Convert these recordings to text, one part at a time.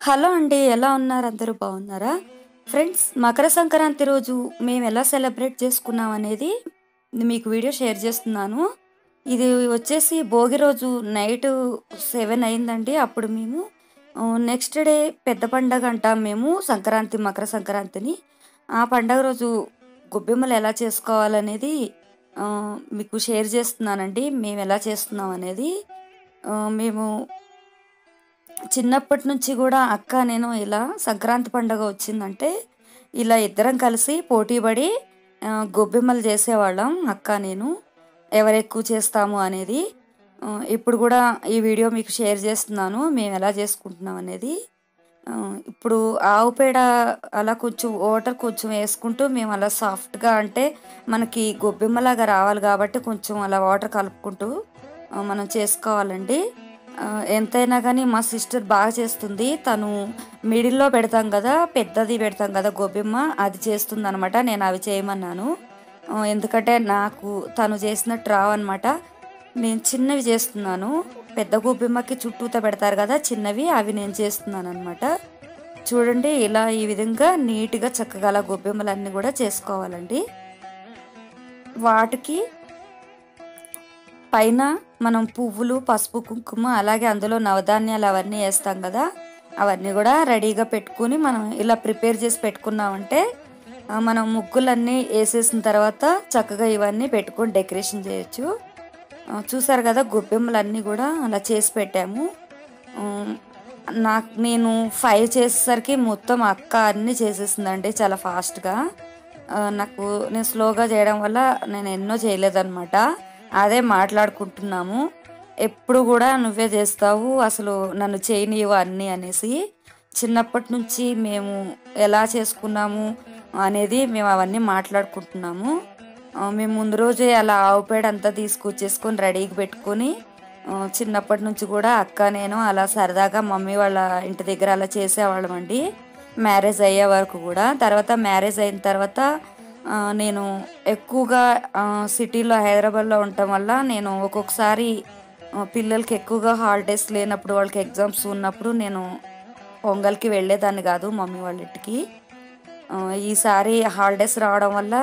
Hello అండి ఎలా ఉన్నారు? అందరూ బాగున్నారా? ఫ్రెండ్స్ మకర సంక్రాంతి రోజు మేము ఎలా సెలబ్రేట్ చేసుకున్నాం అనేది మీకు వీడియో షేర్ చేస్తున్నాను. ఇది వచ్చేసి భోగి రోజు నైట్ సెవెన్ అయిందండి. అప్పుడు మేము నెక్స్ట్ డే పెద్ద పండగ అంటాం మేము సంక్రాంతి మకర సంక్రాంతిని. ఆ పండగ రోజు గొబ్బెమ్మలు ఎలా చేసుకోవాలనేది మీకు షేర్ చేస్తున్నానండి. మేము ఎలా చేస్తున్నాం అనేది మేము చిన్నప్పటి నుంచి కూడా అక్క నేను ఇలా సంక్రాంతి పండుగ వచ్చిందంటే ఇలా ఇద్దరం కలిసి పోటీపడి ఆ, గొబ్బెమ్మలు చేసేవాళ్ళం అక్క నేను. ఎవరు ఎక్కువ చేస్తాము అనేది ఇప్పుడు కూడా ఈ వీడియో మీకు షేర్ చేస్తున్నాను మేము ఎలా చేసుకుంటున్నాం అనేది. ఇప్పుడు ఆవు పేడ అలా కొంచెం వాటర్ కొంచెం వేసుకుంటూ మేము అలా సాఫ్ట్గా అంటే మనకి గొబ్బెమ్మలాగా రావాలి కాబట్టి కొంచెం అలా వాటర్ కలుపుకుంటూ మనం చేసుకోవాలండి. ఎంతైనా కానీ మా సిస్టర్ బాగా చేస్తుంది. తను మిడిల్లో పెడతాం కదా పెద్దది పెడతాం కదా గోబిమ్మ అది చేస్తుంది అనమాట నేను అవి చేయమన్నాను. ఎందుకంటే నాకు తను చేసినట్టు రావన్నమాట. నేను చిన్నవి చేస్తున్నాను. పెద్ద గోబిమ్మకి చుట్టూతో పెడతారు కదా చిన్నవి అవి నేను చేస్తున్నాను అనమాట చూడండి ఇలా ఈ విధంగా నీట్గా చక్కగా అలా గొబ్బెమ్మలన్నీ కూడా చేసుకోవాలండి. వాటికి పైన మనం పువ్వులు పసుపు కుంకుమ అలాగే అందులో నవధాన్యాలు అవన్నీ వేస్తాం కదా అవన్నీ కూడా రెడీగా పెట్టుకుని మనం ఇలా ప్రిపేర్ చేసి పెట్టుకున్నామంటే మనం ముగ్గులన్నీ వేసేసిన తర్వాత చక్కగా ఇవన్నీ పెట్టుకొని డెకరేషన్ చేయొచ్చు. చూసారు కదా గొబ్బెమ్మలన్నీ కూడా అలా చేసి పెట్టాము. నాకు నేను ఫైవ్ చేసేసరికి మొత్తం అక్క అన్నీ చేసేసిందండి చాలా ఫాస్ట్గా. నాకు నేను స్లోగా చేయడం వల్ల నేను ఎన్నో చేయలేదన్నమాట. అదే మాట్లాడుకుంటున్నాము. ఎప్పుడు కూడా నువ్వే చేస్తావు అసలు నన్ను చేయనివ్వు అన్నీ అనేసి. చిన్నప్పటి నుంచి మేము ఎలా చేసుకున్నాము అనేది మేము అవన్నీ మాట్లాడుకుంటున్నాము. మేము ముందు రోజే అలా ఆవు పేడ అంతా తీసుకొచ్చేసుకొని రెడీకి పెట్టుకొని చిన్నప్పటి నుంచి కూడా అక్క నేను అలా సరదాగా మమ్మీ వాళ్ళ ఇంటి దగ్గర అలా చేసేవాళ్ళం అండి మ్యారేజ్ అయ్యే వరకు కూడా. తర్వాత మ్యారేజ్ అయిన తర్వాత నేను ఎక్కువగా సిటీలో హైదరాబాద్లో ఉండటం వల్ల నేను ఒక్కొక్కసారి పిల్లలకి ఎక్కువగా హాలిడేస్ లేనప్పుడు వాళ్ళకి ఎగ్జామ్స్ ఉన్నప్పుడు నేను పొంగల్కి వెళ్ళేదాన్ని కాదు మమ్మీ వాళ్ళ ఇంటికి. ఈసారి హాలిడేస్ రావడం వల్ల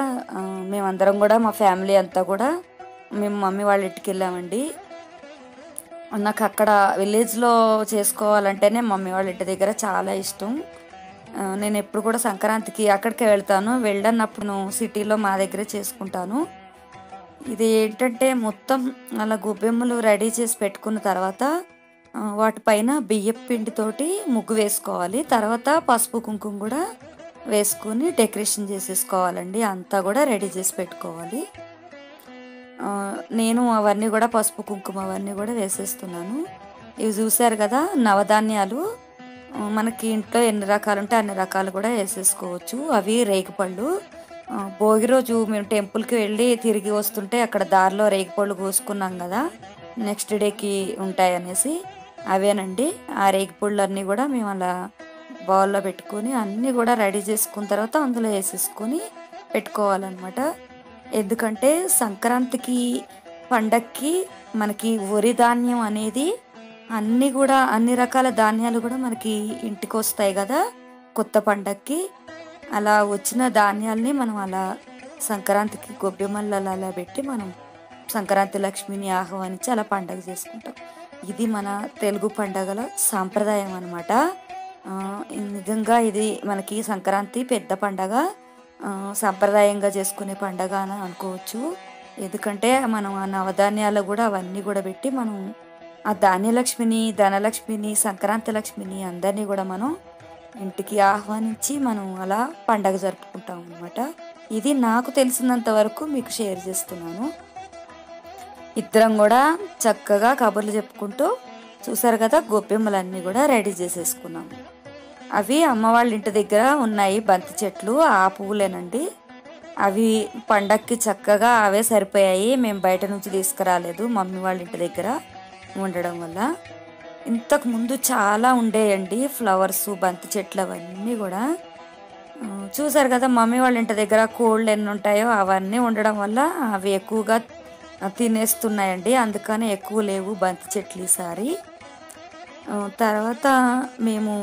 మేమందరం కూడా మా ఫ్యామిలీ అంతా కూడా మేము మమ్మీ వాళ్ళ ఇంటికి వెళ్ళామండి. నాకు అక్కడ విలేజ్లో చేసుకోవాలంటేనే మమ్మీ వాళ్ళ ఇంటి దగ్గర చాలా ఇష్టం. నేను ఎప్పుడు కూడా సంక్రాంతికి అక్కడికే వెళ్తాను. వెళ్ళన్నప్పుడు నేను సిటీలో మా దగ్గరే చేసుకుంటాను. ఇది ఏంటంటే మొత్తం అలా గుబ్బెమ్మలు రెడీ చేసి పెట్టుకున్న తర్వాత వాటిపైన బియ్యపు పిండితోటి ముగ్గు వేసుకోవాలి. తర్వాత పసుపు కుంకుమ కూడా వేసుకొని డెకరేషన్ చేసేసుకోవాలండి. అంతా కూడా రెడీ చేసి పెట్టుకోవాలి. నేను అవన్నీ కూడా పసుపు కుంకుమ అవన్నీ కూడా వేసేస్తున్నాను. ఇవి చూశారు కదా నవధాన్యాలు. మనకి ఇంట్లో ఎన్ని రకాలు ఉంటే అన్ని రకాలు కూడా వేసేసుకోవచ్చు. అవి రేగిపళ్ళు. భోగి రోజు మేము టెంపుల్కి వెళ్ళి తిరిగి వస్తుంటే అక్కడ దారిలో రేగిపళ్ళు కోసుకున్నాం కదా. నెక్స్ట్ డేకి ఉంటాయి అనేసి అవేనండి. ఆ రేగిపళ్ళు అన్నీ కూడా మేము అలా బౌల్లో పెట్టుకొని అన్నీ కూడా రెడీ చేసుకున్న తర్వాత అందులో వేసేసుకొని పెట్టుకోవాలన్నమాట. ఎందుకంటే సంక్రాంతికి పండక్కి మనకి వరి ధాన్యం అనేది అన్నీ కూడా అన్ని రకాల ధాన్యాలు కూడా మనకి ఇంటికి వస్తాయి కదా కొత్త పండక్కి. అలా వచ్చిన ధాన్యాల్ని మనం అలా సంక్రాంతికి గొబ్బెమ్మలు అలా పెట్టి మనం సంక్రాంతి లక్ష్మిని ఆహ్వానించి అలా పండగ చేసుకుంటాం. ఇది మన తెలుగు పండగల సాంప్రదాయం అనమాట నిజంగా ఇది మనకి సంక్రాంతి పెద్ద పండగ సాంప్రదాయంగా చేసుకునే పండగ అని అనుకోవచ్చు. ఎందుకంటే మనం ఆ నవధాన్యాలు కూడా అవన్నీ కూడా పెట్టి మనం ఆ ధాన్యలక్ష్మిని ధనలక్ష్మిని సంక్రాంతి లక్ష్మిని అందరినీ కూడా మనం ఇంటికి ఆహ్వానించి మనం అలా పండగ జరుపుకుంటాం అనమాట ఇది నాకు తెలిసినంత వరకు మీకు షేర్ చేస్తున్నాను. ఇద్దరం కూడా చక్కగా కబుర్లు చెప్పుకుంటూ చూసారు కదా గొబ్బెమ్మలన్నీ కూడా రెడీ చేసేసుకున్నాము అవి అమ్మ వాళ్ళ ఇంటి దగ్గర ఉన్నాయి బంతి చెట్లు ఆ పువ్వులేనండి. అవి పండక్కి చక్కగా అవే సరిపోయాయి మేము బయట నుంచి తీసుకురాలేదు మమ్మీ వాళ్ళ ఇంటి దగ్గర. ఉండడం వల్ల ఇంతకు ముందు చాలా ఉండేయండి ఫ్లవర్స్ బంతి చెట్లు అవన్నీ కూడా. చూసారు కదా మమ్మీ వాళ్ళ ఇంటి దగ్గర కోళ్ళు ఎన్ని ఉంటాయో అవన్నీ ఉండడం వల్ల అవి ఎక్కువగా తినేస్తున్నాయండి. అందుకని ఎక్కువ లేవు బంతి చెట్లు ఈసారి. తర్వాత మేము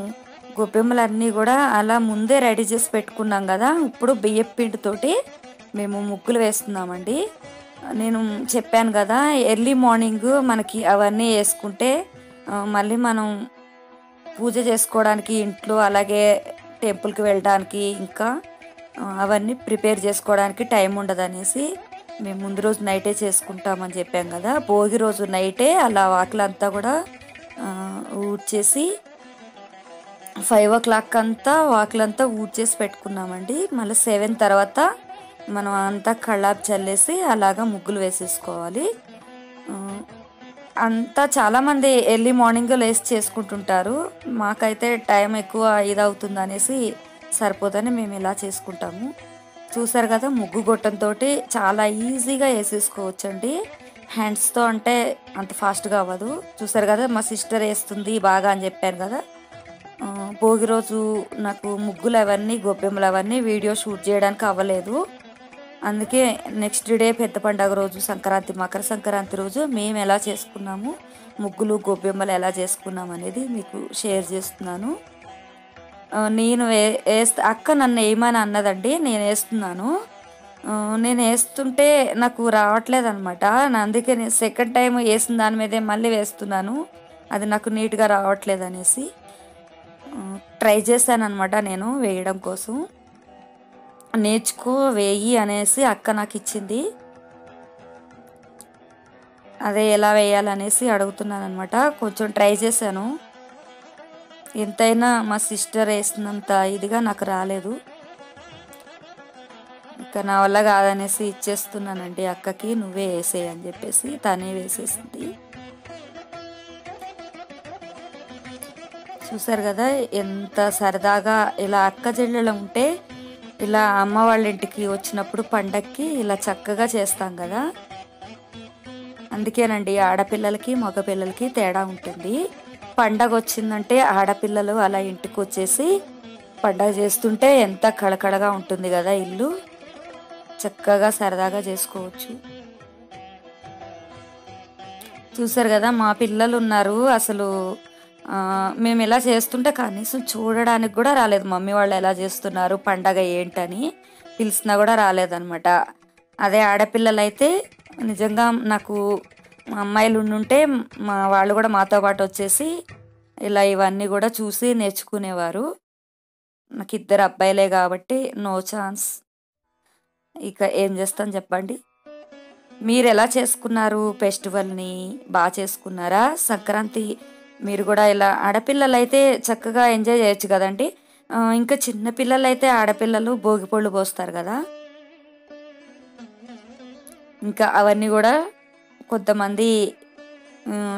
గొబ్బెమ్మలన్నీ కూడా అలా ముందే రెడీ చేసి పెట్టుకున్నాం కదా. ఇప్పుడు బియ్యం పిండితోటి మేము ముగ్గులు వేస్తున్నామండి. నేను చెప్పాను కదా ఎర్లీ మార్నింగ్ మనకి అవన్నీ వేసుకుంటే మళ్ళీ మనం పూజ చేసుకోవడానికి ఇంట్లో అలాగే టెంపుల్కి వెళ్ళడానికి ఇంకా అవన్నీ ప్రిపేర్ చేసుకోవడానికి టైం ఉండదనేసి మేము ముందు రోజు నైటే చేసుకుంటామని చెప్పాం కదా. భోగి రోజు నైటే అలా వాకిలంతా కూడా ఊడ్చేసి ఫైవ్ ఓ క్లాక్ అంతా వాకిలంతా ఊడ్చేసి పెట్టుకున్నామండి. మళ్ళీ సెవెన్ తర్వాత మనం అంతా కళ్ళాపు చల్లేసి అలాగా ముగ్గులు వేసేసుకోవాలి. అంతా చాలామంది ఎర్లీ మార్నింగ్ లేసి చేసుకుంటుంటారు. మాకైతే టైం ఎక్కువ ఇదవుతుంది అనేసి సరిపోదని మేము ఇలా చేసుకుంటాము. చూసారు కదా ముగ్గు గొట్టంతో చాలా ఈజీగా వేసేసుకోవచ్చండి. హ్యాండ్స్తో అంటే అంత ఫాస్ట్గా అవ్వదు. చూసారు కదా మా సిస్టర్ వేస్తుంది బాగా అని చెప్పాను కదా. భోగి రోజు నాకు ముగ్గులు అవన్నీ గొబ్బెమ్మలు అవన్నీ వీడియో షూట్ చేయడానికి అవ్వలేదు. అందుకే నెక్స్ట్ డే పెద్ద పండగ రోజు సంక్రాంతి మకర సంక్రాంతి రోజు మేము ఎలా చేసుకున్నాము ముగ్గులు గొబ్బెమ్మలు ఎలా చేసుకున్నాం అనేది మీకు షేర్ చేస్తున్నాను. నేను వే అక్క నన్ను వేయమని అన్నదండి నేను వేస్తున్నాను. నేను వేస్తుంటే నాకు రావట్లేదు అనమాట అందుకే నేను సెకండ్ టైం వేసిన దాని మీదే మళ్ళీ వేస్తున్నాను. అది నాకు నీట్గా రావట్లేదు అనేసి ట్రై చేశాను అనమాట నేను వేయడం కోసం. నేర్చుకో వేయి అనేసి అక్క నాకు ఇచ్చింది అదే ఎలా వేయాలనేసి అడుగుతున్నాను అనమాట కొంచెం ట్రై చేశాను. ఎంతైనా మా సిస్టర్ వేసినంత ఇదిగా నాకు రాలేదు. ఇక నా వల్ల కాదనేసి ఇచ్చేస్తున్నానండి అక్కకి. నువ్వే వేసేయి అని చెప్పేసి తనే వేసేసింది. చూసారు కదా ఎంత సరదాగా ఇలా అక్క చెల్లెలు ఉంటే ఇలా అమ్మ వాళ్ళ ఇంటికి వచ్చినప్పుడు పండక్కి ఇలా చక్కగా చేస్తాం కదా. అందుకేనండి ఆడపిల్లలకి మగపిల్లలకి తేడా ఉంటుంది. పండగ వచ్చిందంటే ఆడపిల్లలు అలా ఇంటికి వచ్చేసి పండగ చేస్తుంటే ఎంత కళకళగా ఉంటుంది కదా ఇల్లు. చక్కగా సరదాగా చేసుకోవచ్చు. చూసారు కదా మా పిల్లలు ఉన్నారు. అసలు మేము ఇలా చేస్తుంటే కనీసం చూడడానికి కూడా రాలేదు. మమ్మీ వాళ్ళు ఎలా చేస్తున్నారు పండగ ఏంటని పిలిచినా కూడా రాలేదనమాట అదే ఆడపిల్లలు అయితే నిజంగా నాకు మా అమ్మాయిలు ఉండుంటే మా వాళ్ళు కూడా మాతో పాటు వచ్చేసి ఇలా ఇవన్నీ కూడా చూసి నేర్చుకునేవారు. నాకు ఇద్దరు అబ్బాయిలే కాబట్టి నో ఛాన్స్. ఇక ఏం చేస్తాను చెప్పండి. మీరు ఎలా చేసుకున్నారు ఫెస్టివల్ని? బాగా చేసుకున్నారా? సంక్రాంతి మీరు కూడా ఇలా ఆడపిల్లలు అయితే చక్కగా ఎంజాయ్ చేయొచ్చు కదండి. ఇంకా చిన్న అయితే ఆడపిల్లలు భోగిపళ్ళు పోస్తారు కదా. ఇంకా అవన్నీ కూడా కొంతమంది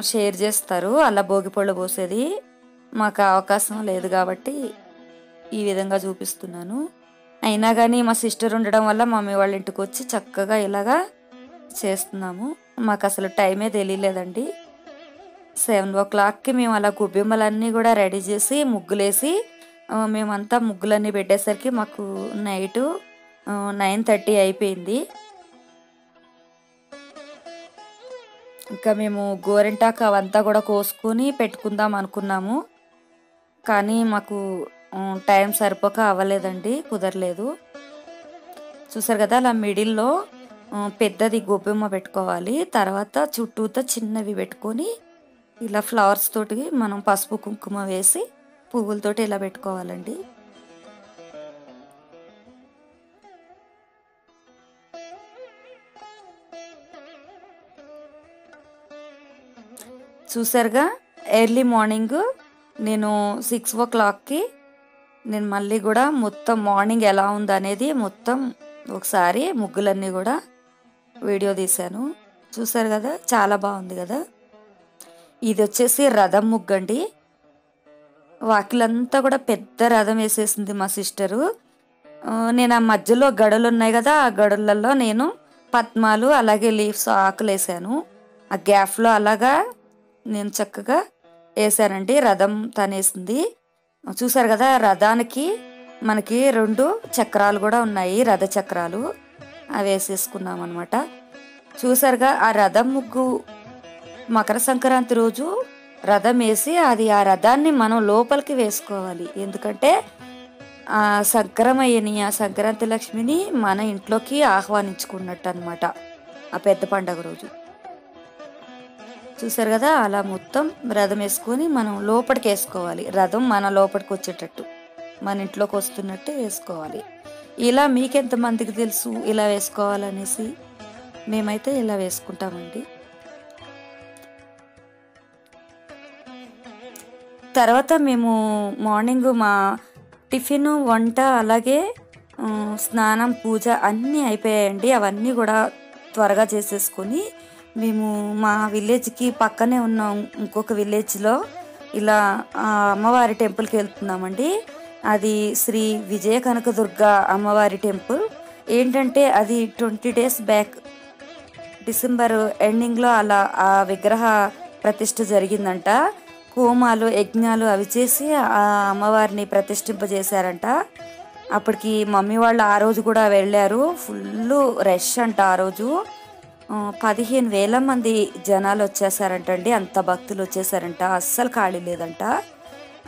షేర్ చేస్తారు. అలా భోగిపళ్ళు పోసేది మాకు అవకాశం లేదు కాబట్టి ఈ విధంగా చూపిస్తున్నాను. అయినా కానీ మా సిస్టర్ ఉండడం వల్ల మమ్మీ వాళ్ళ ఇంటికి వచ్చి చక్కగా ఇలాగా చేస్తున్నాము. మాకు అసలు టైమే తెలియలేదండి. సెవెన్ ఓ క్లాక్కి మేము అలా గుబ్బిమ్మలన్నీ కూడా రెడీ చేసి ముగ్గులేసి మేమంతా ముగ్గులన్నీ పెట్టేసరికి మాకు నైటు నైన్ థర్టీ అయిపోయింది. ఇంకా మేము గోరింటాకు అవంతా కూడా కోసుకొని పెట్టుకుందాం అనుకున్నాము. కానీ మాకు టైం సరిపోక అవ్వలేదండి కుదరలేదు. చూసారు కదా అలా మిడిల్లో పెద్దది గొబ్బెమ్మ పెట్టుకోవాలి తర్వాత చుట్టూతో చిన్నవి పెట్టుకొని ఇలా ఫ్లవర్స్ తోటి మనం పసుపు కుంకుమ వేసి పువ్వులతోటి ఇలా పెట్టుకోవాలండి. చూసారుగా? ఎర్లీ మార్నింగ్ నేను సిక్స్ ఓ క్లాక్కి నేను మళ్ళీ కూడా మొత్తం మార్నింగ్ ఎలా ఉందనేది మొత్తం ఒకసారి ముగ్గులన్నీ కూడా వీడియో తీశాను. చూసారు కదా? చాలా బాగుంది కదా? ఇది వచ్చేసి రథం ముగ్గు అండి వాకిలంతా కూడా పెద్ద రథం వేసేసింది మా సిస్టరు. నేను ఆ మధ్యలో గడులు ఉన్నాయి కదా ఆ గడులలో నేను పద్మాలు అలాగే లీవ్స్ ఆకులు వేసాను ఆ గ్యాప్లో అలాగా నేను చక్కగా వేసానండి రథం తనేసింది. చూసారు కదా రథానికి మనకి రెండు చక్రాలు కూడా ఉన్నాయి రథ చక్రాలు. అవి వేసేసుకున్నాం అనమాట చూసారుగా ఆ రథం ముగ్గు మకర సంక్రాంతి రోజు రథం వేసి అది ఆ రథాన్ని మనం లోపలికి వేసుకోవాలి. ఎందుకంటే ఆ సంక్రమయ్యని ఆ సంక్రాంతి లక్ష్మిని మన ఇంట్లోకి ఆహ్వానించుకున్నట్టు అనమాట ఆ పెద్ద పండగ రోజు. చూసారు కదా అలా మొత్తం రథం వేసుకొని మనం లోపలికి వేసుకోవాలి. రథం మన లోపలికి వచ్చేటట్టు మన ఇంట్లోకి వస్తున్నట్టు వేసుకోవాలి. ఇలా మీకెంతమందికి తెలుసు ఇలా వేసుకోవాలనేసి? మేమైతే ఇలా వేసుకుంటామండి. తర్వాత మేము మార్నింగ్ మా టిఫిన్ వంట అలాగే స్నానం పూజ అన్నీ అయిపోయాయండి. అవన్నీ కూడా త్వరగా చేసేసుకొని మేము మా విలేజ్కి పక్కనే ఉన్న ఇంకొక విలేజ్లో ఇలా అమ్మవారి టెంపుల్కి వెళ్తున్నామండి. అది శ్రీ విజయ కనకదుర్గ అమ్మవారి టెంపుల్. ఏంటంటే అది ట్వంటీ డేస్ బ్యాక్ డిసెంబర్ ఎండింగ్లో అలా ఆ విగ్రహ ప్రతిష్ఠ జరిగిందంట. హోమాలు యజ్ఞాలు అవి చేసి ఆ అమ్మవారిని ప్రతిష్ఠింపజేశారంట. అప్పటికి మమ్మీ వాళ్ళు ఆ రోజు కూడా వెళ్ళారు. ఫుల్ రష్ అంట ఆ రోజు. పదిహేను వేల మంది జనాలు వచ్చేసారంటండి. అంత భక్తులు వచ్చేసారంట. అస్సలు ఖాళీ లేదంట.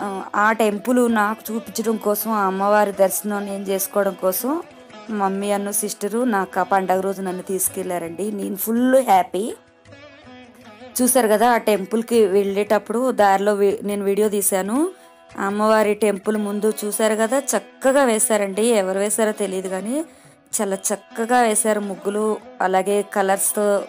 ఆ, ఆ టెంపుల్ నాకు చూపించడం కోసం ఆ అమ్మవారి దర్శనం నేను చేసుకోవడం కోసం మమ్మీ అన్న సిస్టరు నాకు ఆ పండగ రోజు నన్ను తీసుకెళ్ళారండి. నేను ఫుల్ హ్యాపీ. చూసారు కదా ఆ టెంపుల్కి వెళ్ళేటప్పుడు దారిలో వి- నేను వీడియో తీశాను. అమ్మవారి టెంపుల్ ముందు చూసారు కదా చక్కగా వేశారండి. ఎవరు వేశారో తెలియదు కానీ చాలా చక్కగా వేశారు ముగ్గులు. అలాగే కలర్స్తో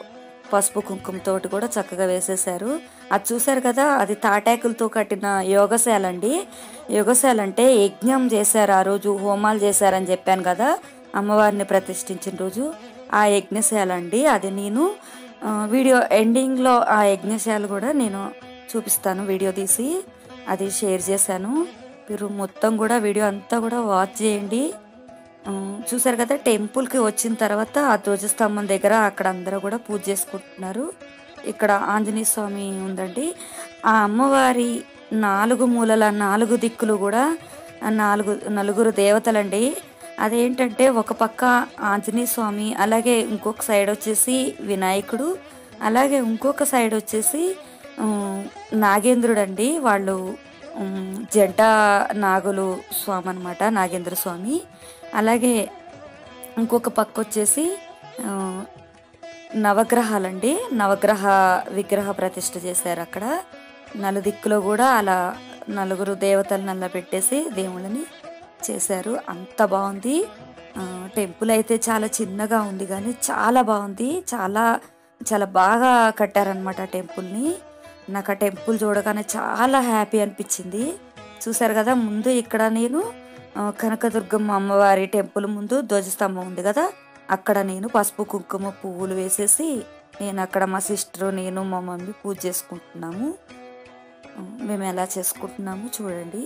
పసుపు కుంకుమతోటి కూడా చక్కగా వేసేసారు అది చూసారు కదా అది తాటాకులతో కట్టిన యోగశాల అండి. యోగశాల అంటే యజ్ఞం చేశారు ఆ రోజు హోమాలు చేశారని చెప్పాను కదా అమ్మవారిని ప్రతిష్ఠించిన రోజు. ఆ యజ్ఞశాల అండి. అది నేను వీడియో ఎండింగ్లో ఆ యజ్ఞశాల కూడా నేను చూపిస్తాను. వీడియో తీసి అది షేర్ చేశాను. మీరు మొత్తం కూడా వీడియో అంతా కూడా వాచ్ చేయండి. చూసారు కదా టెంపుల్కి వచ్చిన తర్వాత ఆ ధ్వజస్తంభం దగ్గర అక్కడ అందరూ కూడా పూజ చేసుకుంటున్నారు. ఇక్కడ ఆంజనేయ స్వామి ఉందండి. ఆ అమ్మవారి నాలుగు మూలల నాలుగు దిక్కులు కూడా నాలుగు నలుగురు దేవతలండి. అదేంటంటే ఒక పక్క ఆంజనేయ స్వామి అలాగే ఇంకొక సైడ్ వచ్చేసి వినాయకుడు అలాగే ఇంకొక సైడ్ వచ్చేసి నాగేంద్రుడు అండి వాళ్ళు జంట నాగులు స్వామి అనమాట నాగేంద్ర స్వామి. అలాగే ఇంకొక పక్క వచ్చేసి నవగ్రహాలండి. నవగ్రహ విగ్రహ ప్రతిష్ఠ చేశారు అక్కడ. నలుదిక్కులో కూడా అలా నలుగురు దేవతలు నల్ల పెట్టేసి దేవుళ్ళని చేశారు. అంత బాగుంది. టెంపుల్ అయితే చాలా చిన్నగా ఉంది కానీ చాలా బాగుంది. చాలా చాలా బాగా కట్టారనమాట ఆ టెంపుల్ని. నాకు ఆ టెంపుల్ చూడగానే చాలా హ్యాపీ అనిపించింది. చూసారు కదా ముందు ఇక్కడ నేను కనకదుర్గమ్మ అమ్మవారి టెంపుల్ ముందు ధ్వజస్తంభం ఉంది కదా అక్కడ నేను పసుపు కుంకుమ పువ్వులు వేసేసి నేను అక్కడ మా సిస్టర్ నేను మా మమ్మీ పూజ చేసుకుంటున్నాము. మేము ఎలా చేసుకుంటున్నాము చూడండి.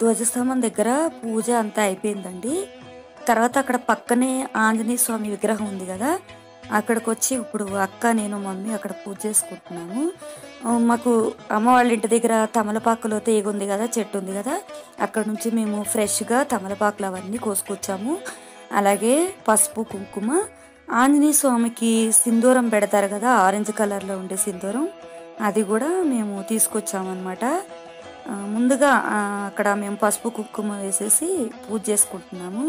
ధ్వజస్తంభం దగ్గర పూజ అంతా అయిపోయిందండి. తర్వాత అక్కడ పక్కనే ఆంజనేయ స్వామి విగ్రహం ఉంది కదా అక్కడికి వచ్చి ఇప్పుడు అక్క నేను మమ్మీ అక్కడ పూజ చేసుకుంటున్నాము. మాకు అమ్మ వాళ్ళ ఇంటి దగ్గర తమలపాకులో తీగ ఉంది కదా చెట్టు ఉంది కదా అక్కడ నుంచి మేము ఫ్రెష్గా తమలపాకులు అవన్నీ కోసుకొచ్చాము. అలాగే పసుపు కుంకుమ ఆంజనేయ స్వామికి సింధూరం పెడతారు కదా ఆరెంజ్ కలర్లో ఉండే సింధూరం. అది కూడా మేము తీసుకొచ్చామన్నమాట. ముందుగా అక్కడ మేము పసుపు కుంకుమ వేసేసి పూజ చేసుకుంటున్నాము.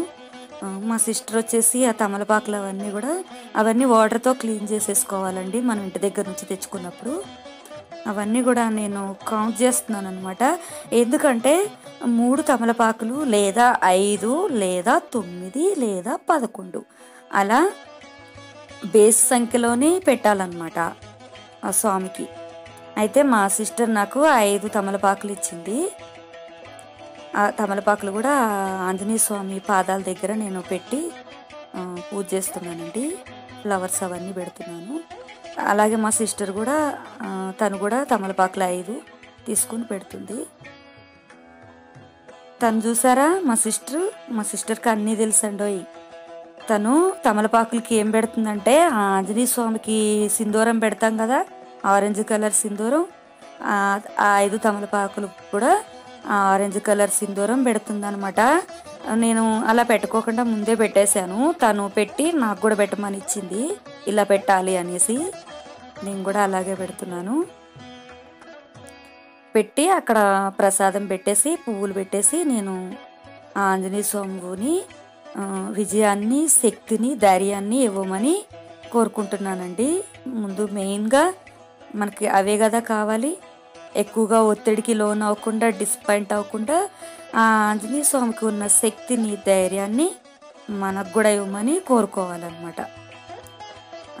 మా సిస్టర్ వచ్చేసి ఆ తమలపాకులు అవన్నీ కూడా అవన్నీ వాటర్తో క్లీన్ చేసేసుకోవాలండి మనం ఇంటి దగ్గర నుంచి తెచ్చుకున్నప్పుడు. అవన్నీ కూడా నేను కౌంట్ చేస్తున్నాను అనమాట ఎందుకంటే మూడు తమలపాకులు లేదా ఐదు లేదా తొమ్మిది లేదా పదకొండు. అలా బేస్ సంఖ్యలోనే పెట్టాలన్నమాట ఆ స్వామికి. అయితే మా సిస్టర్ నాకు ఐదు తమలపాకులు ఇచ్చింది. ఆ తమలపాకులు కూడా ఆంజనేయ స్వామి పాదాల దగ్గర నేను పెట్టి పూజ చేస్తున్నానండి. ఫ్లవర్స్ అవన్నీ పెడుతున్నాను. అలాగే మా సిస్టర్ కూడా తను కూడా తమలపాకులు ఐదు తీసుకుని పెడుతుంది. తను చూసారా మా సిస్టర్? మా సిస్టర్కి అన్నీ తెలుసండోయ్. తను తమలపాకులకి ఏం పెడుతుందంటే ఆంజనేయ స్వామికి సింధూరం పెడతాం కదా ఆరెంజ్ కలర్ సింధూరం ఆ ఐదు తమలపాకులు కూడా ఆరెంజ్ కలర్ సింధూరం పెడుతుందనమాట నేను అలా పెట్టుకోకుండా ముందే పెట్టేశాను. తను పెట్టి నాకు కూడా పెట్టమని ఇచ్చింది. ఇలా పెట్టాలి అనేసి నేను కూడా అలాగే పెడుతున్నాను. పెట్టి అక్కడ ప్రసాదం పెట్టేసి పువ్వులు పెట్టేసి నేను ఆంజనేయ స్వామిని విజయాన్ని శక్తిని ధైర్యాన్ని ఇవ్వమని కోరుకుంటున్నానండి. ముందు మెయిన్గా మనకి అవే కదా కావాలి. ఎక్కువగా ఒత్తిడికి లోన్ అవ్వకుండా డిసప్పాయింట్ అవ్వకుండా ఆ ఆంజనేయ స్వామికి ఉన్న శక్తిని ధైర్యాన్ని మనకు కూడా ఇవ్వమని కోరుకోవాలన్నమాట.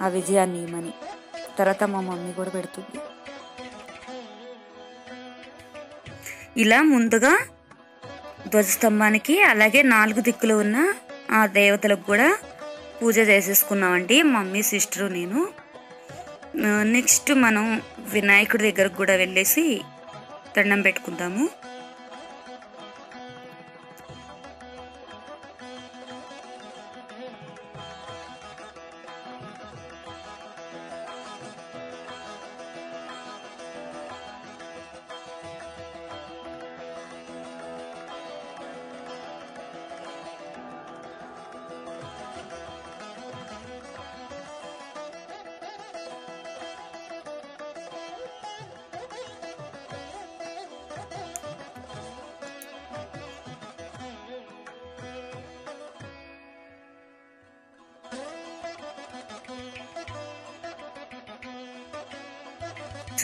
ఆ విజయాన్ని ఇవ్వమని. తర్వాత మా మమ్మీ కూడా పెడుతుంది. ఇలా ముందుగా ధ్వజస్తంభానికి అలాగే నాలుగు దిక్కులు ఉన్న ఆ దేవతలకు కూడా పూజ చేసేసుకున్నామండి మమ్మీ సిస్టరు నేను. నెక్స్ట్ మనం వినాయకుడి దగ్గరకు కూడా వెళ్ళేసి దండం పెట్టుకుందాము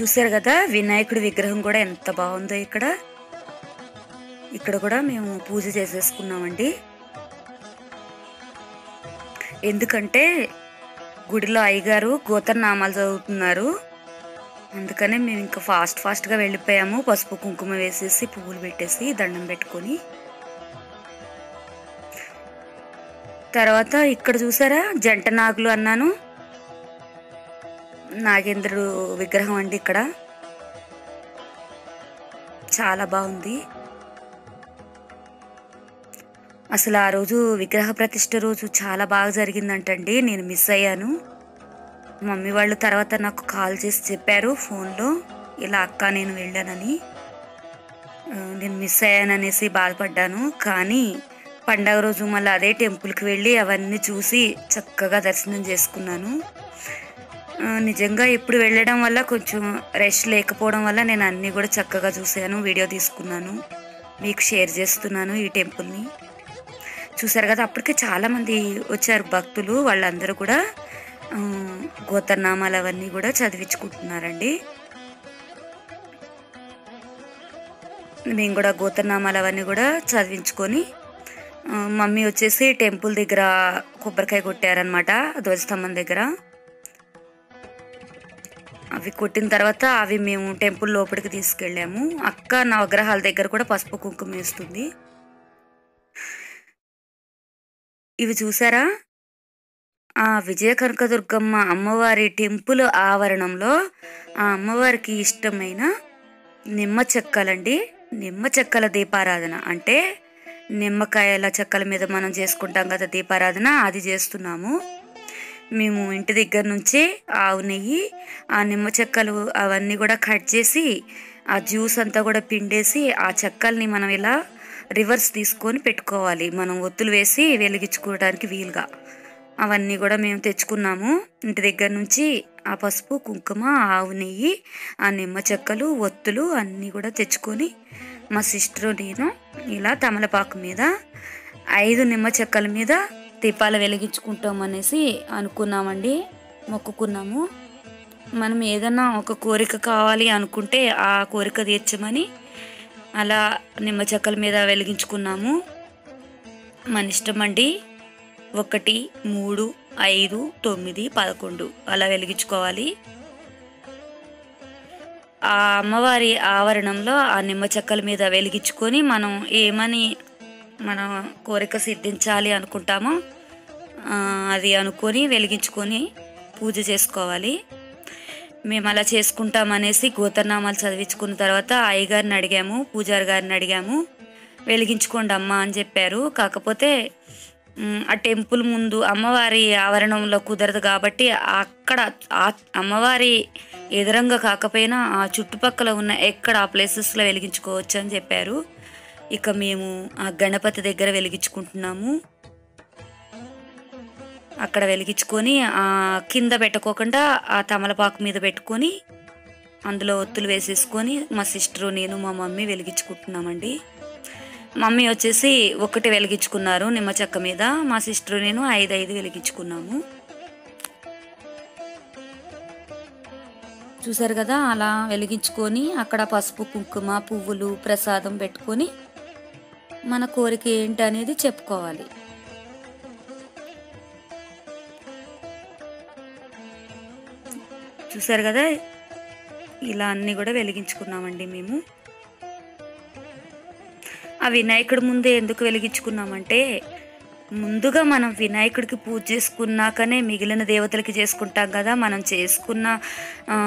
చూశారు కదా వినాయకుడి విగ్రహం కూడా ఎంత బాగుందో ఇక్కడ. ఇక్కడ కూడా మేము పూజ చేసేసుకున్నామండి. ఎందుకంటే గుడిలో అయ్యగారు గోతనామాలు చదువుతున్నారు. అందుకనే మేము ఇంకా ఫాస్ట్ ఫాస్ట్గా వెళ్ళిపోయాము. పసుపు కుంకుమ వేసేసి పువ్వులు పెట్టేసి దండం పెట్టుకొని. తర్వాత ఇక్కడ చూసారా జంట నాగులు అన్నాను. నాగేంద్రుడు విగ్రహం అండి ఇక్కడ. చాలా బాగుంది. అసలు ఆ రోజు విగ్రహ ప్రతిష్ట రోజు చాలా బాగా జరిగిందంటండి. నేను మిస్ అయ్యాను. మమ్మీ వాళ్ళు తర్వాత నాకు కాల్ చేసి చెప్పారు ఫోన్లో. ఇలా అక్క నేను వెళ్ళానని. నేను మిస్ అయ్యాననేసి బాధపడ్డాను. కానీ పండగ రోజు మళ్ళీ అదే టెంపుల్కి వెళ్ళి అవన్నీ చూసి చక్కగా దర్శనం చేసుకున్నాను. నిజంగా ఇప్పుడు వెళ్ళడం వల్ల కొంచెం రెస్ట్ లేకపోవడం వల్ల నేను అన్నీ కూడా చక్కగా చూశాను వీడియో తీసుకున్నాను మీకు షేర్ చేస్తున్నాను ఈ టెంపుల్ని చూసారు కదా అప్పటికే చాలామంది వచ్చారు భక్తులు వాళ్ళందరూ కూడా గోతర్నామాలు గోతనామాలు అవన్నీ కూడా చదివించుకుంటున్నారండి. మేము కూడా గోతనామాలు అవన్నీ కూడా చదివించుకొని మమ్మీ వచ్చేసి టెంపుల్ దగ్గర కొబ్బరికాయ కొట్టారనమాట ధ్వజస్తంభం దగ్గర. అవి కొట్టిన తర్వాత అవి మేము టెంపుల్ లోపలికి తీసుకెళ్ళాము. అక్క నవగ్రహాల దగ్గర కూడా పసుపు కుంకుమ వేస్తుంది. ఇవి చూసారా? ఆ విజయ కనకదుర్గమ్మ అమ్మవారి టెంపుల్ ఆవరణంలో ఆ అమ్మవారికి ఇష్టమైన నిమ్మ చెక్కలండి. నిమ్మ చెక్కల దీపారాధన అంటే నిమ్మకాయల చెక్కల మీద మనం చేసుకుంటాం కదా దీపారాధన అది చేస్తున్నాము. మేము ఇంటి దగ్గర నుంచి ఆవు నెయ్యి ఆ నిమ్మ చెక్కలు అవన్నీ కూడా కట్ చేసి ఆ జ్యూస్ అంతా కూడా పిండేసి ఆ చెక్కల్ని మనం ఇలా రివర్స్ తీసుకొని పెట్టుకోవాలి. మనం ఒత్తులు వేసి వెలిగించుకోవడానికి వీలుగా. అవన్నీ కూడా మేము తెచ్చుకున్నాము. ఇంటి దగ్గర నుంచి ఆ పసుపు కుంకుమ ఆవు నెయ్యి ఆ నిమ్మ చెక్కలు ఒత్తులు అన్నీ కూడా తెచ్చుకొని మా సిస్టర్ నేను ఇలా తమలపాకు మీద ఐదు నిమ్మ చెక్కల మీద దీపాలు వెలిగించుకుంటాం అనేసి అనుకున్నామండి మొక్కుకున్నాము. మనం ఏదన్నా ఒక కోరిక కావాలి అనుకుంటే ఆ కోరిక తీర్చమని అలా నిమ్మ చెక్కల మీద వెలిగించుకున్నాము. మన ఇష్టం అండి. ఒకటి మూడు ఐదు తొమ్మిది పదకొండు అలా వెలిగించుకోవాలి. ఆ అమ్మవారి ఆవరణంలో ఆ నిమ్మ చెక్కల మీద వెలిగించుకొని మనం ఏమని మన కోరిక సిద్ధించాలి అనుకుంటామో అది అనుకొని వెలిగించుకొని పూజ చేసుకోవాలి. మేము అలా చేసుకుంటామనేసి గోతనామాలు చదివించుకున్న తర్వాత అయ్యగారిని అడిగాము పూజారి గారిని అడిగాము వెలిగించుకోండి అమ్మ అని చెప్పారు. కాకపోతే ఆ టెంపుల్ ముందు అమ్మవారి ఆవరణంలో కుదరదు కాబట్టి అక్కడ అమ్మవారి ఎదురంగా కాకపోయినా ఆ చుట్టుపక్కల ఉన్న ఎక్కడ ఆ ప్లేసెస్లో వెలిగించుకోవచ్చు అని చెప్పారు. ఇక మేము ఆ గణపతి దగ్గర వెలిగించుకుంటున్నాము. అక్కడ వెలిగించుకొని ఆ కింద పెట్టుకోకుండా ఆ తమలపాకు మీద పెట్టుకొని అందులో ఒత్తులు వేసేసుకొని మా సిస్టరు నేను మా మమ్మీ వెలిగించుకుంటున్నామండి. మమ్మీ వచ్చేసి ఒకటి వెలిగించుకున్నారు నిమ్మ చెక్క మీద. మా సిస్టరు నేను ఐదు ఐదు వెలిగించుకున్నాము. చూసారు కదా అలా వెలిగించుకొని అక్కడ పసుపు కుంకుమ పువ్వులు ప్రసాదం పెట్టుకొని మన కోరిక ఏంటి అనేది చెప్పుకోవాలి. చూసారు కదా? ఇలా అన్నీ కూడా వెలిగించుకున్నామండి మేము. ఆ వినాయకుడి ముందే ఎందుకు వెలిగించుకున్నామంటే ముందుగా మనం వినాయకుడికి పూజ చేసుకున్నాకనే మిగిలిన దేవతలకి చేసుకుంటాం కదా? మనం చేసుకున్న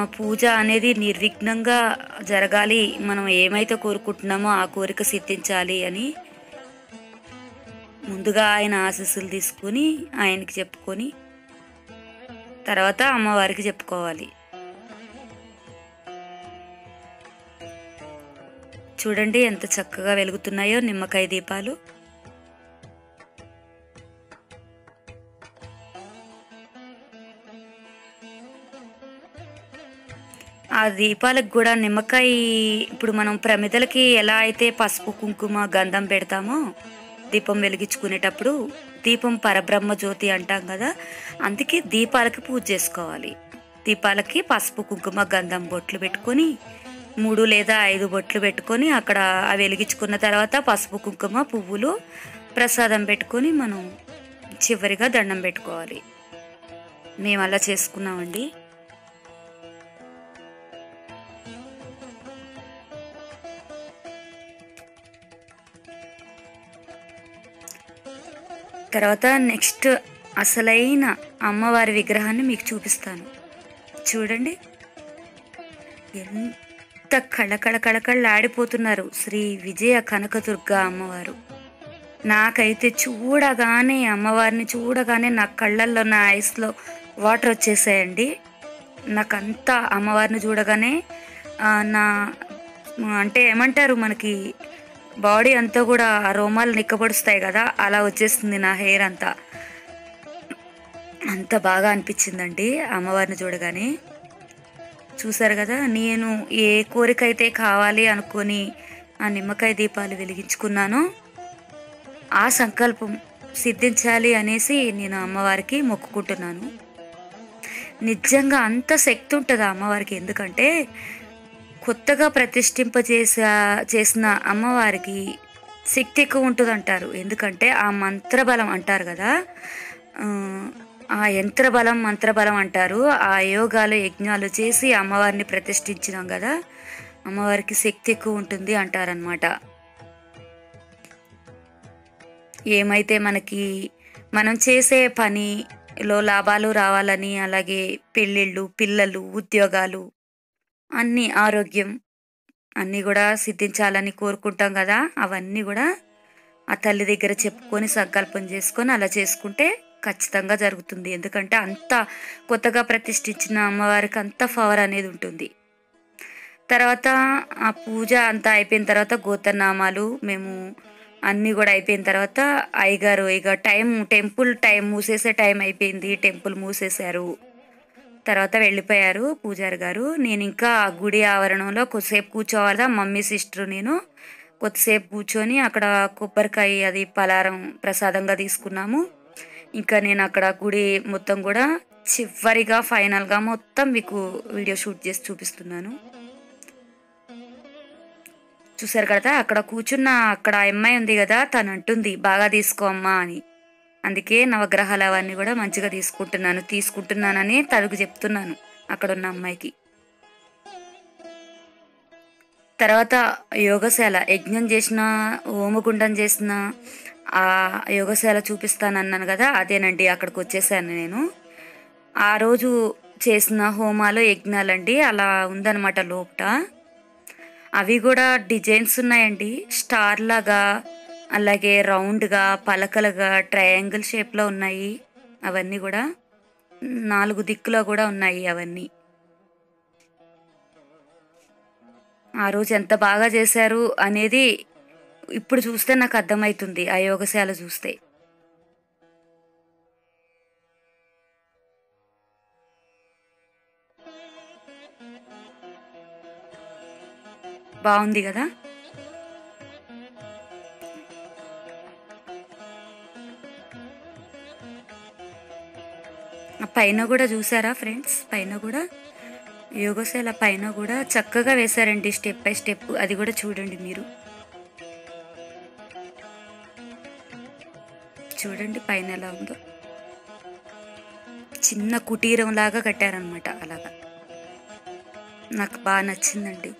పూజ అనేది నిర్విఘ్నంగా జరగాలి. మనం ఏమైతే కోరుకుంటున్నామో ఆ కోరిక సిద్ధించాలి అని ముందుగా ఆయన ఆశీస్సులు తీసుకుని ఆయనకి చెప్పుకొని తర్వాత అమ్మవారికి చెప్పుకోవాలి. చూడండి ఎంత చక్కగా వెలుగుతున్నాయో నిమ్మకాయ దీపాలు. ఆ దీపాలకు కూడా నిమ్మకాయ ఇప్పుడు మనం ప్రమిదలకి ఎలా అయితే పసుపు కుంకుమ గంధం పెడతామో దీపం వెలిగించుకునేటప్పుడు దీపం పరబ్రహ్మ జ్యోతి అంటాం కదా అందుకే దీపాలకి పూజ చేసుకోవాలి. దీపాలకి పసుపు కుంకుమ గంధం బొట్లు పెట్టుకొని మూడు లేదా ఐదు బొట్లు పెట్టుకొని అక్కడ అవి వెలిగించుకున్న తర్వాత పసుపు కుంకుమ పువ్వులు ప్రసాదం పెట్టుకొని మనం చివరిగా దండం పెట్టుకోవాలి. మేము అలా చేసుకున్నామండి. తర్వాత నెక్స్ట్ అసలైన అమ్మవారి విగ్రహాన్ని మీకు చూపిస్తాను. చూడండి. ఎంత కళకళ కళకళలాడిపోతున్నారు శ్రీ విజయ కనకదుర్గ అమ్మవారు. నాకైతే చూడగానే అమ్మవారిని చూడగానే నా కళ్ళల్లో నా ఐస్లో వాటర్ వచ్చేసాయండి. నాకంతా అమ్మవారిని చూడగానే నా అంటే ఏమంటారు మనకి బాడీ అంతా కూడా ఆ రోమాలు నిక్కబడుస్తాయి కదా అలా వచ్చేస్తుంది నా హెయిర్ అంతా. అంత బాగా అనిపించిందండి అమ్మవారిని చూడగానే. చూసారు కదా నేను ఏ కోరిక అయితే కావాలి అనుకొని ఆ నిమ్మకాయ దీపాలు వెలిగించుకున్నానో ఆ సంకల్పం సిద్ధించాలి అనేసి నేను అమ్మవారికి మొక్కుకుంటున్నాను. నిజంగా అంత శక్తి ఉంటుంది ఆ అమ్మవారికి ఎందుకంటే కొత్తగా ప్రతిష్ఠింపజేసే చేసిన అమ్మవారికి శక్తి ఎక్కువ ఉంటుంది అంటారు ఎందుకంటే ఆ మంత్రబలం అంటారు కదా. ఆ, ఆ యంత్రబలం మంత్రబలం అంటారు. ఆ యోగాలు యజ్ఞాలు చేసి అమ్మవారిని ప్రతిష్ఠించినాం కదా. అమ్మవారికి శక్తి ఎక్కువ ఉంటుంది అంటారనమాట ఏమైతే మనకి మనం చేసే పనిలో లాభాలు రావాలని అలాగే పెళ్ళిళ్ళు పిల్లలు ఉద్యోగాలు అన్ని ఆరోగ్యం అన్నీ కూడా సిద్ధించాలని కోరుకుంటాం కదా. అవన్నీ కూడా ఆ తల్లి దగ్గర చెప్పుకొని సంకల్పం చేసుకొని అలా చేసుకుంటే ఖచ్చితంగా జరుగుతుంది. ఎందుకంటే అంత కొత్తగా ప్రతిష్ఠించిన అమ్మవారికి అంత పవర్ అనేది ఉంటుంది. తర్వాత ఆ పూజ అంతా అయిపోయిన తర్వాత గోతనామాలు మేము అన్నీ కూడా అయిపోయిన తర్వాత అయ్యగారు ఇక టైం టెంపుల్ టైం మూసేసే టైం అయిపోయింది. టెంపుల్ మూసేశారు. తర్వాత వెళ్ళిపోయారు పూజారి గారు. నేను ఇంకా ఆ గుడి ఆవరణంలో కొద్దిసేపు కూర్చోవాలిదా మమ్మీ సిస్టర్ నేను. కొద్దిసేపు కూర్చొని అక్కడ కొబ్బరికాయ అది పలారం ప్రసాదంగా తీసుకున్నాము. ఇంకా నేను అక్కడ గుడి మొత్తం కూడా చివరిగా ఫైనల్గా మొత్తం మీకు వీడియో షూట్ చేసి చూపిస్తున్నాను. చూసారు కదా అక్కడ కూర్చున్న అక్కడ అమ్మాయి ఉంది కదా తను అంటుంది బాగా తీసుకో అమ్మా అని. అందుకే నవగ్రహాలు అవన్నీ కూడా మంచిగా తీసుకుంటున్నాను తీసుకుంటున్నానని తనకు చెప్తున్నాను అక్కడ ఉన్న అమ్మాయికి. తర్వాత యోగశాల యజ్ఞం చేసిన హోమగుండం చేసిన ఆ యోగశాల చూపిస్తానన్నాను కదా అదేనండి అక్కడికి వచ్చేసాను నేను. ఆ రోజు చేసిన హోమాలు యజ్ఞాలండి అలా ఉందన్నమాట లోపట. అవి కూడా డిజైన్స్ ఉన్నాయండి స్టార్ లాగా అలాగే రౌండ్గా పలకలుగా ట్రయాంగిల్ షేప్లో ఉన్నాయి అవన్నీ కూడా. నాలుగు దిక్కులో కూడా ఉన్నాయి అవన్నీ. ఆ రోజు ఎంత బాగా చేశారు అనేది ఇప్పుడు చూస్తే నాకు అర్థమవుతుంది ఆ యోగశాల చూస్తే. బాగుంది కదా? పైన కూడా చూసారా ఫ్రెండ్స్? పైన కూడా యోగశాల పైన కూడా చక్కగా వేశారండి స్టెప్ బై స్టెప్. అది కూడా చూడండి మీరు. చూడండి పైన ఎలా ఉందో. చిన్న కుటీరం లాగా కట్టారనమాట అలాగా. నాకు బాగా నచ్చిందండి.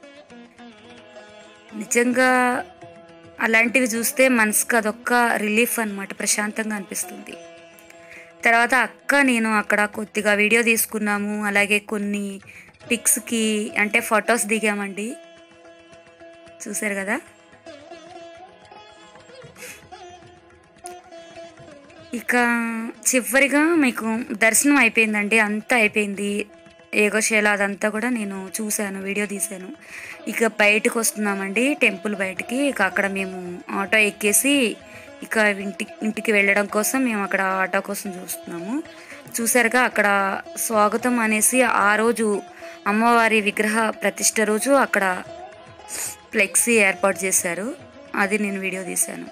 నిజంగా అలాంటివి చూస్తే మనసుకు అదొక్క రిలీఫ్ అనమాట ప్రశాంతంగా అనిపిస్తుంది. తర్వాత అక్క నేను అక్కడ కొద్దిగా వీడియో తీసుకున్నాము. అలాగే కొన్ని పిక్స్కి అంటే ఫొటోస్ దిగామండి. చూసారు కదా? ఇక చివరిగా మీకు దర్శనం అయిపోయిందండి. అంతా అయిపోయింది. ఏగోశేల అదంతా కూడా నేను చూశాను వీడియో తీశాను. ఇక బయటకు వస్తున్నామండి టెంపుల్ బయటికి. ఇక అక్కడ మేము ఆటో ఎక్కేసి ఇక ఇంటి ఇంటికి వెళ్ళడం కోసం మేము అక్కడ ఆటో కోసం చూస్తున్నాము. చూసారుగా అక్కడ స్వాగతం అనేసి ఆ రోజు అమ్మవారి విగ్రహ ప్రతిష్ట రోజు అక్కడ ఫ్లెక్సీ ఏర్పాటు చేశారు. అది నేను వీడియో తీశాను.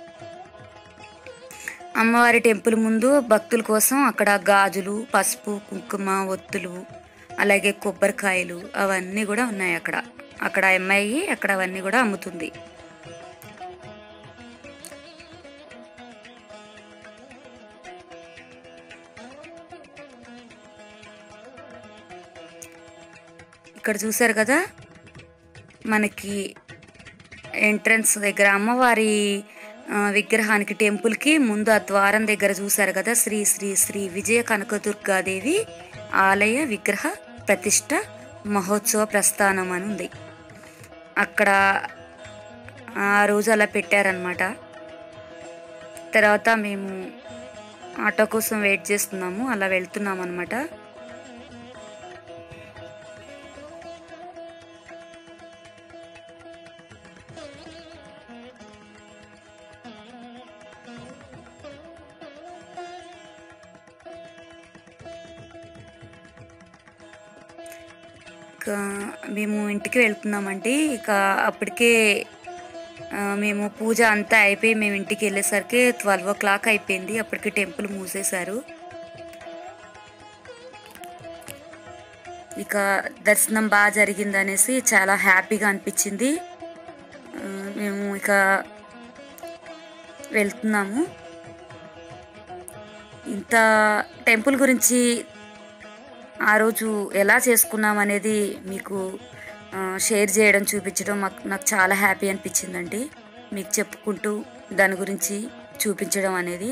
అమ్మవారి టెంపుల్ ముందు భక్తుల కోసం అక్కడ గాజులు పసుపు కుంకుమ ఒత్తులు అలాగే కొబ్బరికాయలు అవన్నీ కూడా ఉన్నాయి అక్కడ. అక్కడ అమ్మాయి అక్కడ అవన్నీ కూడా అమ్ముతుంది. ఇక్కడ చూసారు కదా? మనకి ఎంట్రన్స్ దగ్గర అమ్మవారి విగ్రహానికి టెంపుల్కి ముందు ఆ ద్వారం దగ్గర చూసారు కదా? శ్రీ శ్రీ శ్రీ విజయ కనకదుర్గాదేవి ఆలయ విగ్రహ ప్రతిష్ట మహోత్సవ ప్రస్థానం అని ఉంది. అక్కడ ఆ రోజు అలా పెట్టారనమాట తర్వాత మేము ఆటో కోసం వెయిట్ చేస్తున్నాము అలా వెళ్తున్నాం అనమాట ఇక మేము ఇంటికి వెళ్తున్నామండి. ఇక అప్పటికే మేము పూజ అంతా అయిపోయి మేము ఇంటికి వెళ్ళేసరికి ట్వెల్వ్ ఓ క్లాక్ అయిపోయింది. అప్పటికి టెంపుల్ మూసేశారు. ఇక దర్శనం బాగా జరిగింది అనేసి చాలా హ్యాపీగా అనిపించింది. మేము ఇక వెళ్తున్నాము. ఇంత టెంపుల్ గురించి ఆ రోజు ఎలా చేసుకున్నాం అనేది మీకు షేర్ చేయడం చూపించడం మాకు నాకు చాలా హ్యాపీ అనిపించిందండి. మీకు చెప్పుకుంటూ దాని గురించి చూపించడం అనేది.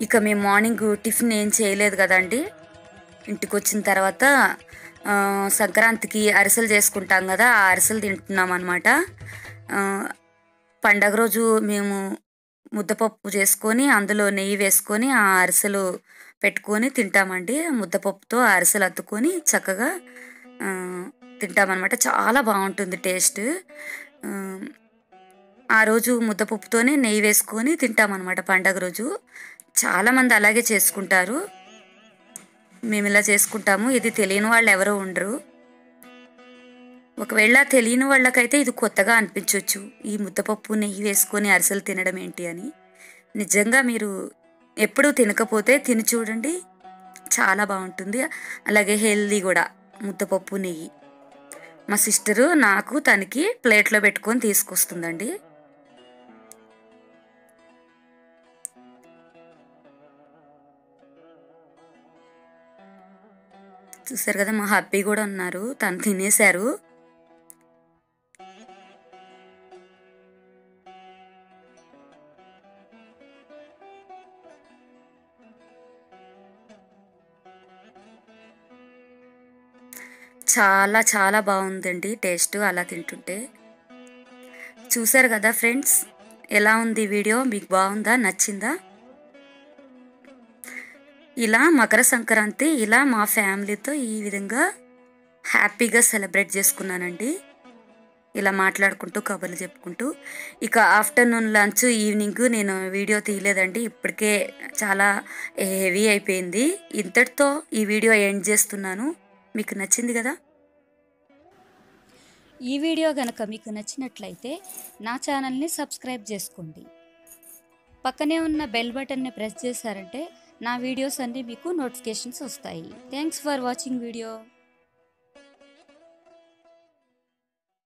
ఇక మేము మార్నింగ్ టిఫిన్ ఏం చేయలేదు కదండి ఇంటికి వచ్చిన తర్వాత సంక్రాంతికి అరిసెలు చేసుకుంటాం కదా ఆ అరిసెలు తింటున్నాం అనమాట పండగ రోజు మేము ముద్దపప్పు చేసుకొని అందులో నెయ్యి వేసుకొని ఆ అరిసెలు పెట్టుకొని తింటామండి. ముద్దపప్పుతో అరిసెలు అత్తుకొని చక్కగా తింటామన్నమాట. చాలా బాగుంటుంది టేస్ట్. ఆ, ఆ రోజు ముద్దపప్పుతోనే నెయ్యి వేసుకొని తింటామన్నమాట పండగ రోజు. చాలామంది అలాగే చేసుకుంటారు. మేము ఇలా చేసుకుంటాము. ఇది తెలియని వాళ్ళు ఎవరో ఉండరు. ఒకవేళ తెలియని వాళ్ళకైతే ఇది కొత్తగా అనిపించవచ్చు ఈ ముద్దపప్పు నెయ్యి వేసుకొని అరిసెలు తినడం ఏంటి అని. నిజంగా మీరు ఎప్పుడూ తినకపోతే తిని చూడండి. చాలా బాగుంటుంది. అలాగే హెల్దీ కూడా ముద్దపప్పు నెయ్యి. మా సిస్టరు నాకు తనకి ప్లేట్లో పెట్టుకొని తీసుకొస్తుందండి. చూసారు కదా మా హ్యాపీ కూడా ఉన్నారు. తను తినేశారు. చాలా చాలా బాగుందండి టేస్ట్ అలా తింటుంటే. చూసారు కదా ఫ్రెండ్స్ ఎలా ఉంది వీడియో? మీకు బాగుందా? నచ్చిందా? ఇలా మకర సంక్రాంతి ఇలా మా ఫ్యామిలీతో ఈ విధంగా హ్యాపీగా సెలబ్రేట్ చేసుకున్నానండి. ఇలా మాట్లాడుకుంటూ కబుర్లు చెప్పుకుంటూ. ఇక ఆఫ్టర్నూన్ లంచ్ ఈవినింగ్ నేను వీడియో తీయలేదండి. ఇప్పటికే చాలా హెవీ అయిపోయింది. ఇంతటితో ఈ వీడియో ఎండ్ చేస్తున్నాను. మీకు నచ్చింది కదా? ఈ వీడియో గనక మీకు నచ్చినట్లయితే నా ఛానల్ని సబ్స్క్రైబ్ చేసుకోండి. పక్కనే ఉన్న బెల్ బటన్ని ప్రెస్ చేశారంటే నా వీడియోస్ అన్నీ మీకు నోటిఫికేషన్స్ వస్తాయి. Thanks for watching video.